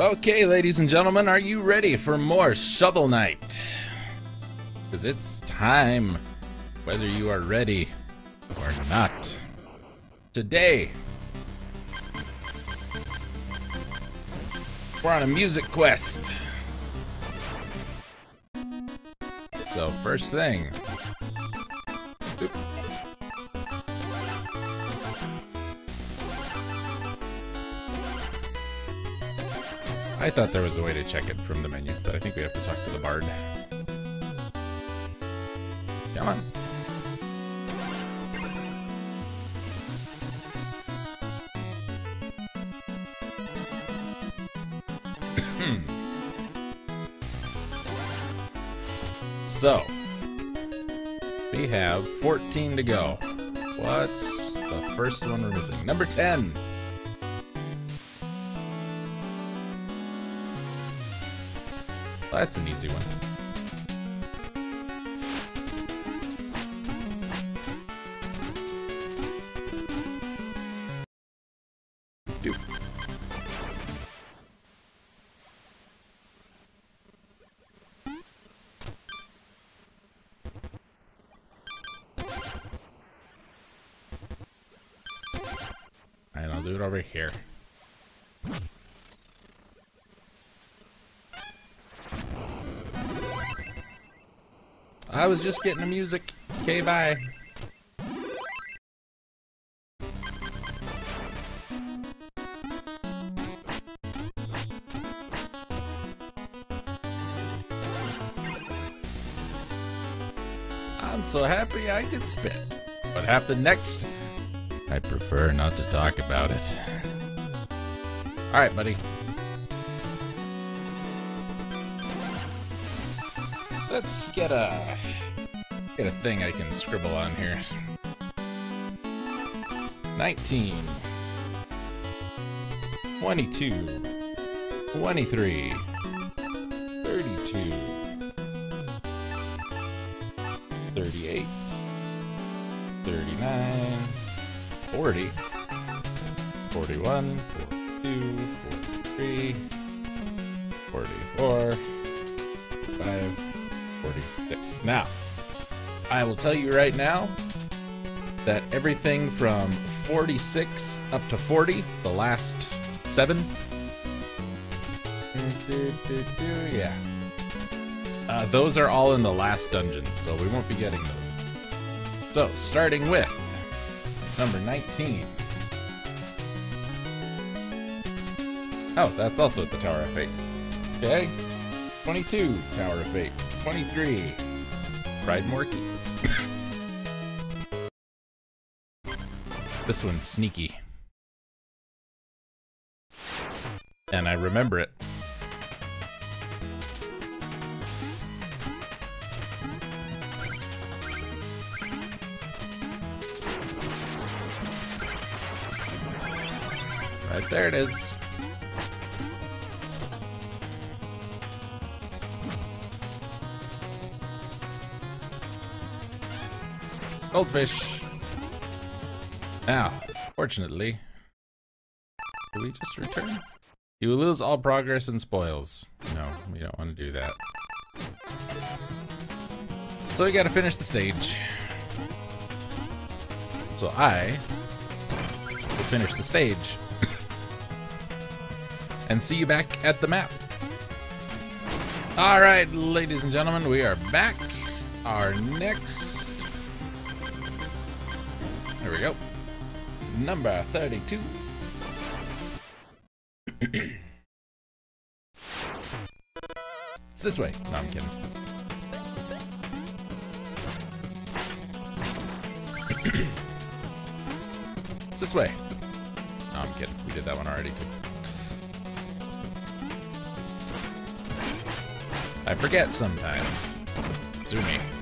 Okay, ladies and gentlemen, are you ready for more Shovel Knight? Because it's time, whether you are ready or not. Today, we're on a music quest. So, first thing. I thought there was a way to check it from the menu, but I think we have to talk to the bard. Come on. Hmm. so, we have 14 to go. What's the first one we're missing? Number 10. That's an easy one. I was just getting the music. Okay, bye. I'm so happy I could spit. What happened next? I prefer not to talk about it. Alright, buddy. Let's get a get a thing I can scribble on here. 19 22 23 32 38 39 40 41 42 43 44 5 46. Now, I will tell you right now that everything from 46 up to 40, the last seven, yeah, uh, those are all in the last dungeon, so we won't be getting those. So, starting with number 19. Oh, that's also at the Tower of Fate. Okay. 22, Tower of Fate. 23. Pridemoor Keep. this one's sneaky. And I remember it. Right there it is. Goldfish. Now, fortunately, do we just return? You will lose all progress and spoils. No, we don't want to do that. So we gotta finish the stage. So I will finish the stage and see you back at the map. All right, ladies and gentlemen, we are back. Our next there we go. Number 32. it's this way. No, I'm kidding. it's this way. No, I'm kidding. We did that one already, too. I forget sometimes. Zoomy.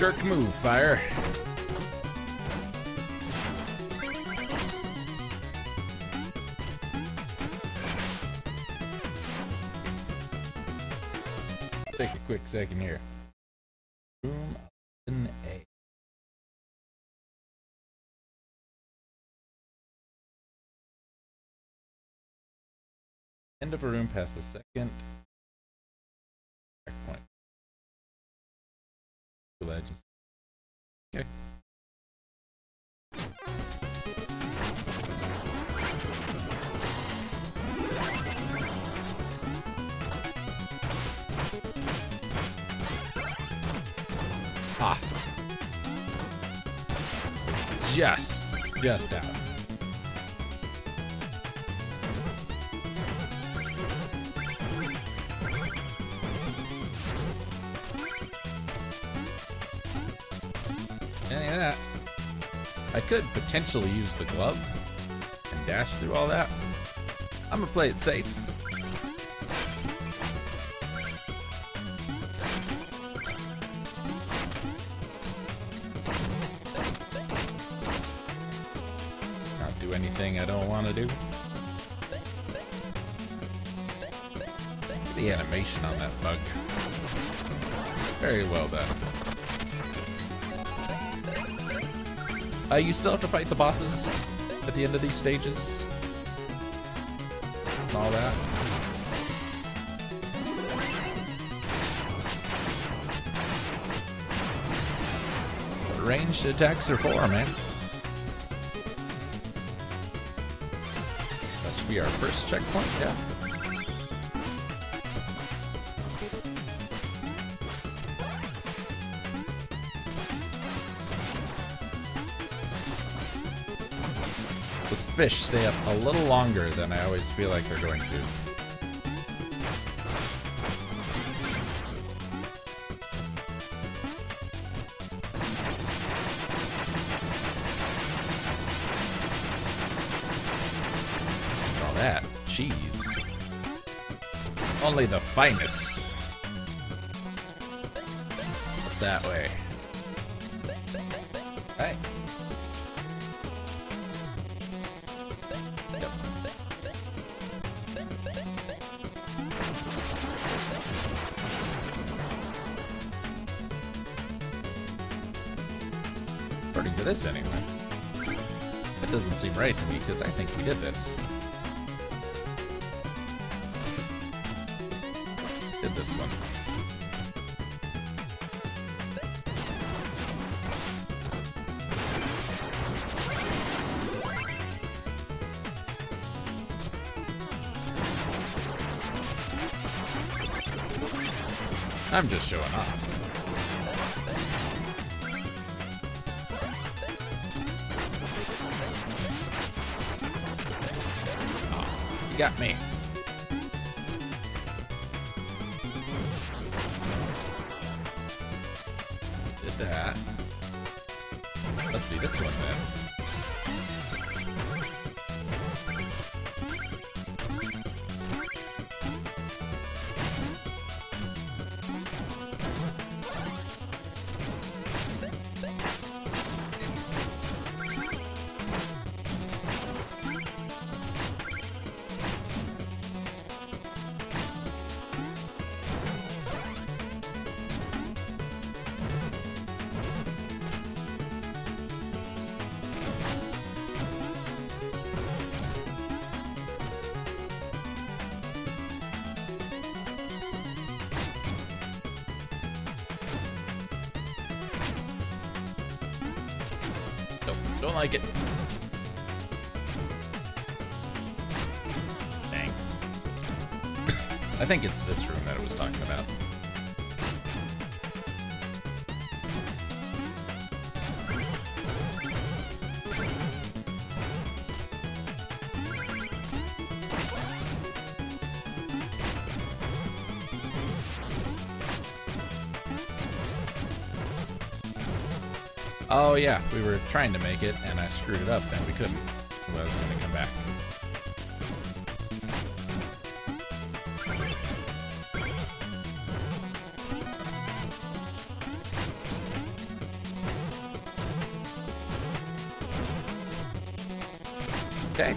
Jerk move, fire. Take a quick second here. Room 11A. End of a room past the second Okay. Ah. Just, just out. Any of that. I could potentially use the glove and dash through all that. I'm gonna play it safe. Not do anything I don't want to do. The animation on that bug. Very well done. Uh, you still have to fight the bosses at the end of these stages. And all that. Ranged attacks are for, man. That should be our first checkpoint, yeah. Those fish stay up a little longer than I always feel like they're going to. That. Only the finest. That way. To this, anyway. That doesn't seem right to me, because I think we did this. Did this one. I'm just showing off. Got me. Don't like it. Dang. I think it's this room that it was talking about. Oh yeah, we were trying to make it and I screwed it up and we couldn't. So I was gonna come back. Okay.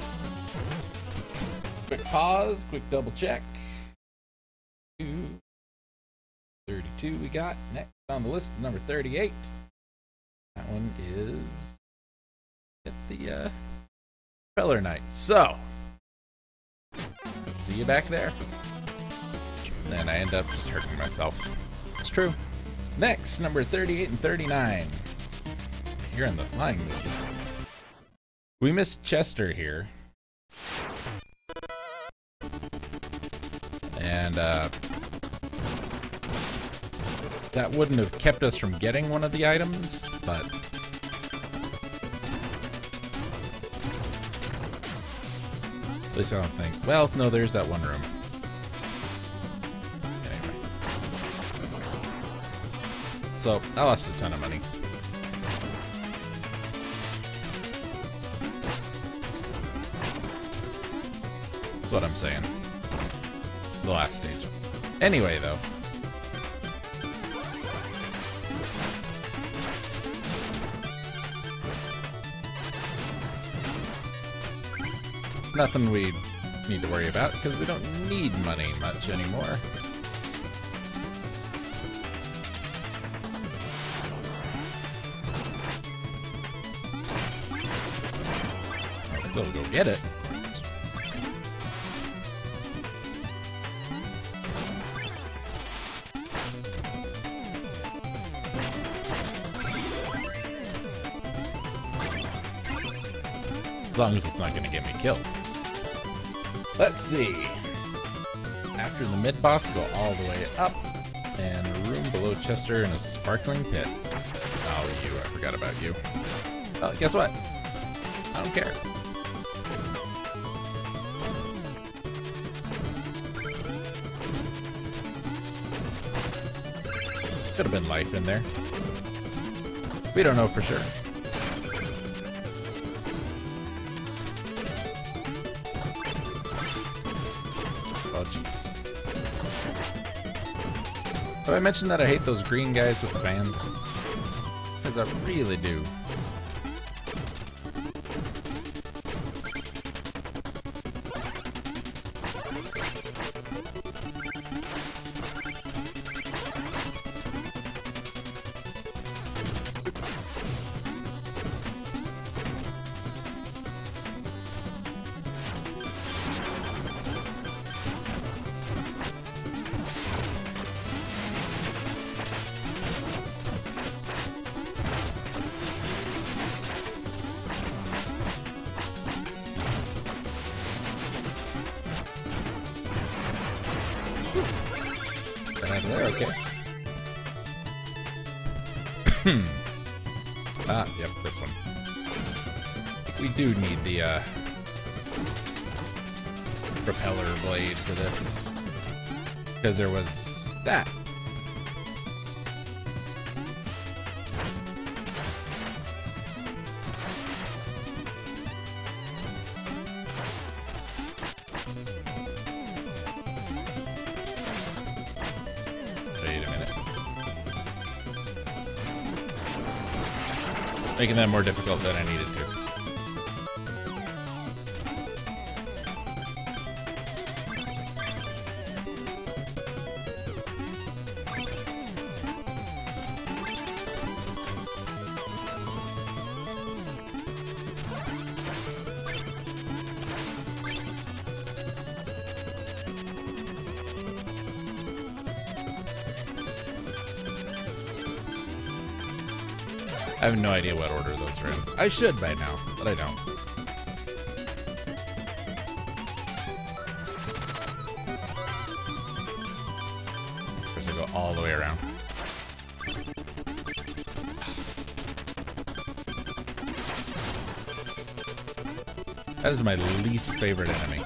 Quick pause, quick double check. Two, 32 we got. Next on the list, number 38. That one is at the uh Propeller Knight. So see you back there. And I end up just hurting myself. It's true. Next, number 38 and 39. Here in the flying. We missed Chester here. And, uh, that wouldn't have kept us from getting one of the items, but At least I don't think. Well, no, there's that one room. Anyway. So, I lost a ton of money. That's what I'm saying. The last stage. Anyway, though. Nothing we need to worry about, because we don't need money much anymore. I'll still go get it. As long as it's not going to get me killed. Let's see. After the mid-boss, go all the way up, and a room below Chester in a sparkling pit. Oh, you, I forgot about you. Well, guess what? I don't care. Could have been life in there. We don't know for sure. Have I mentioned that I hate those green guys with fans? Because I really do. There, okay. ah, yep, this one. We do need the, uh, propeller blade for this. Because there was that. Making that more difficult than I needed to. I have no idea what order those are in. I should by now, but I don't. First I go all the way around. That is my least favorite enemy.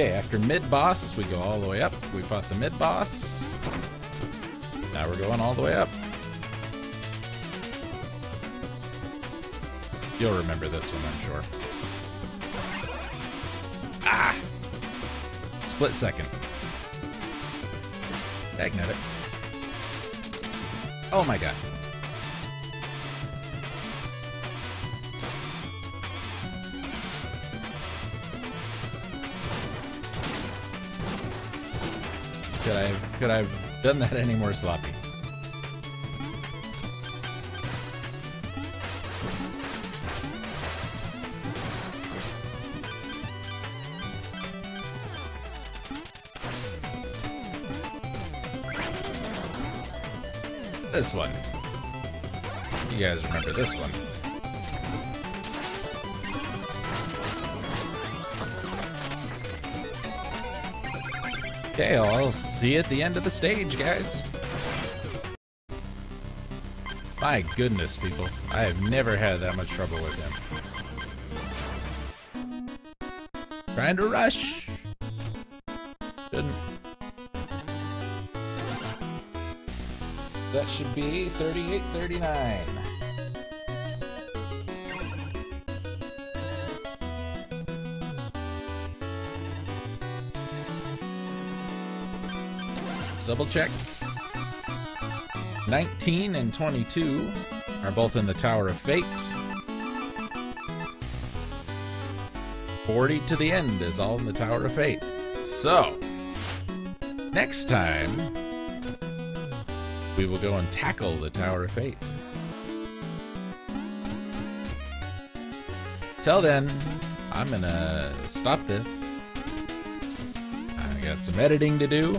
Okay, after mid-boss, we go all the way up. We fought the mid-boss. Now we're going all the way up. You'll remember this one, I'm sure. Ah! Split second. Magnetic. Oh my god. Could I have, could I have done that any more sloppy? This one. You guys remember this one. Okay, I'll see you at the end of the stage, guys. My goodness, people. I have never had that much trouble with him. Trying to rush. That should be 3839. Double check. 19 and 22 are both in the Tower of Fate. 40 to the end is all in the Tower of Fate. So, next time, we will go and tackle the Tower of Fate. Till then, I'm gonna stop this. I got some editing to do.